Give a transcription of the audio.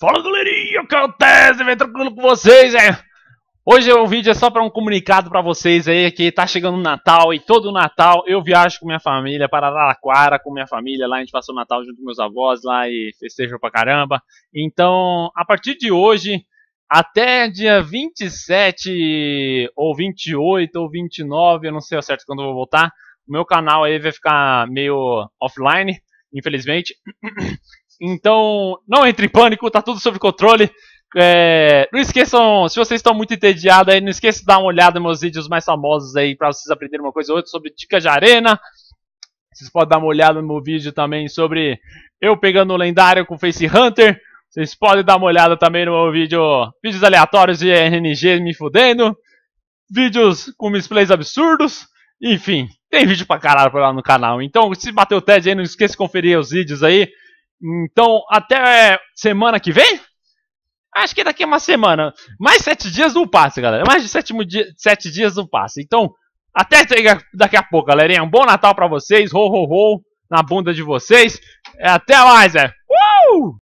Fala galerinha, que acontece? Vem tranquilo com vocês, é? Hoje o vídeo é só para um comunicado para vocês aí que tá chegando o Natal e todo Natal eu viajo com minha família para Araraquara com minha família lá, a gente passou o Natal junto com meus avós lá e festeja pra caramba. Então, a partir de hoje até dia 27 ou 28 ou 29, eu não sei ao certo quando eu vou voltar, o meu canal aí vai ficar meio offline, infelizmente. Então, não entre em pânico, tá tudo sob controle. É, não esqueçam, se vocês estão muito entediados aí, não esqueçam de dar uma olhada nos meus vídeos mais famosos aí para vocês aprenderem uma coisa ou outra sobre dicas de arena. Vocês podem dar uma olhada no meu vídeo também sobre eu pegando o lendário com Face Hunter. Vocês podem dar uma olhada também no meu vídeo, vídeos aleatórios de RNG me fudendo, vídeos com misplays absurdos, enfim, tem vídeo pra caralho lá no canal. Então, se bater o TED aí, não esqueça de conferir os vídeos aí. Então, até semana que vem? Acho que daqui a uma semana. Mais sete dias não passa, galera. Mais de sete, dia, sete dias não passa. Então, até daqui a pouco, galerinha. Um bom Natal pra vocês. Ho, ho, ho na bunda de vocês. Até mais, é. Uh!